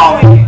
Oh,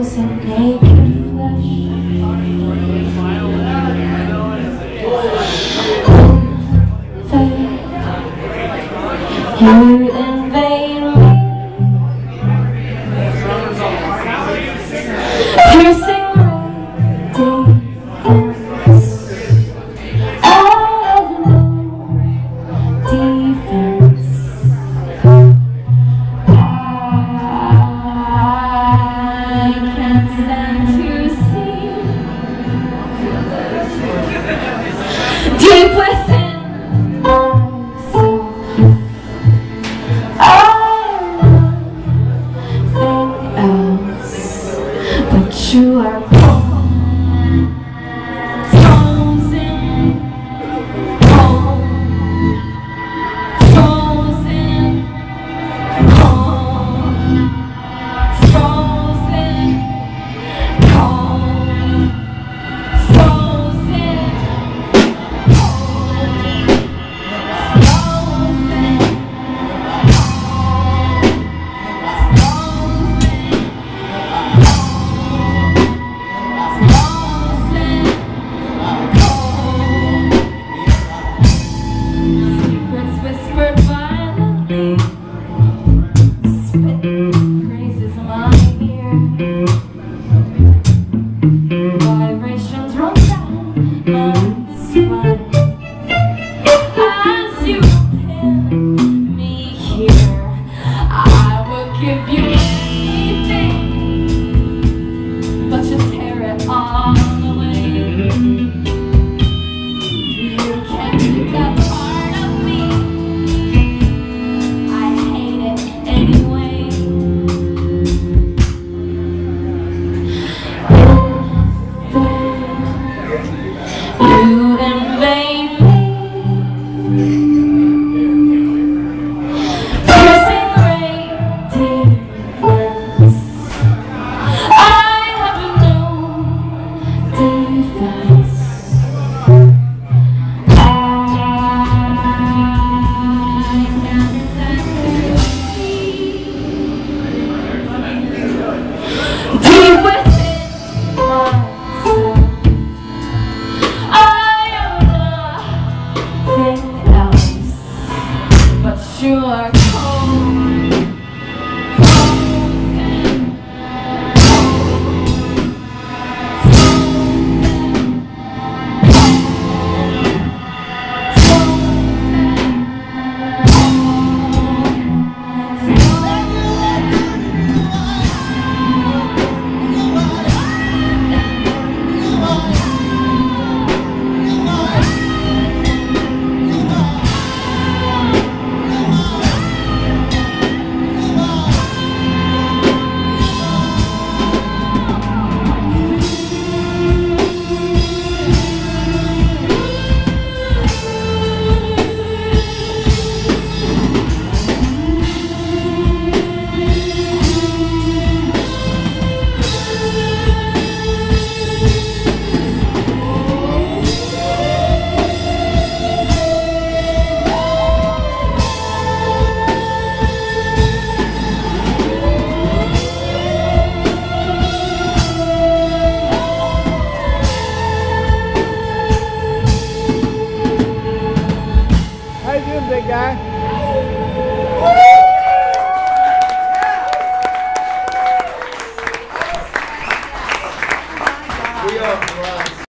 You invade down. but you are cold.